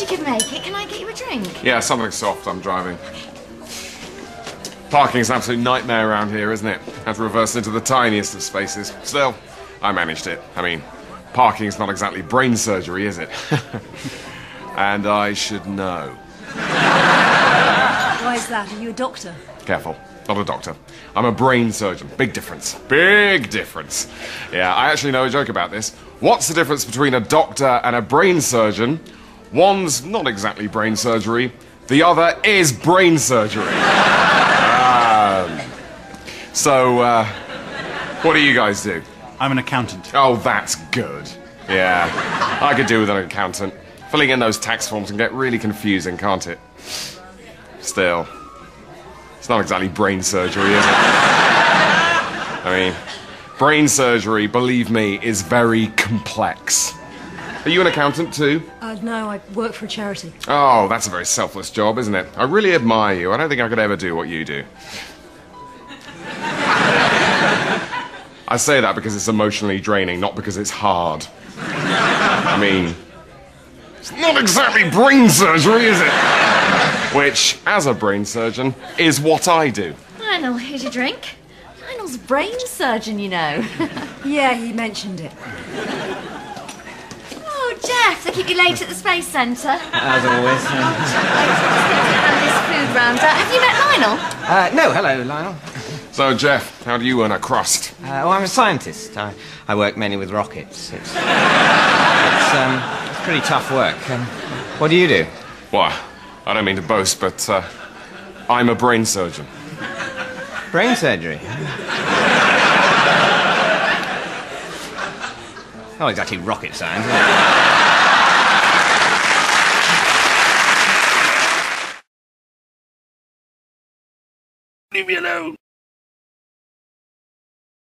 you could make it. Can I get you a drink? Yeah, something soft. I'm driving. Parking's an absolute nightmare around here, isn't it? Had to reverse into the tiniest of spaces. Still, I managed it. I mean, parking's not exactly brain surgery, is it? and I should know. Why is that? Are you a doctor? Careful. Not a doctor. I'm a brain surgeon. Big difference. Big difference. Yeah, I actually know a joke about this. What's the difference between a doctor and a brain surgeon? One's not exactly brain surgery, the other is brain surgery. um, so, uh, what do you guys do? I'm an accountant. Oh, that's good. Yeah, I could do with an accountant. Filling in those tax forms can get really confusing, can't it? Still, it's not exactly brain surgery, is it? I mean, brain surgery, believe me, is very complex. Are you an accountant too? Uh, no, I work for a charity. Oh, that's a very selfless job, isn't it? I really admire you. I don't think I could ever do what you do. I say that because it's emotionally draining, not because it's hard. I mean, it's not exactly brain surgery, is it? Which, as a brain surgeon, is what I do. Lionel, here's your drink. Lionel's a brain surgeon, you know. Yeah, he mentioned it. Jeff, they keep you late at the Space Centre. As always. And this food rounder. Have you met Lionel? Uh, no, hello, Lionel. So, Jeff, how do you earn a crust? Uh, well, I'm a scientist. I, I work mainly with rockets. It's, it's, um, it's pretty tough work. Um, what do you do? Why, I don't mean to boast, but uh, I'm a brain surgeon. Brain surgery. Not exactly rocket science, Leave me alone.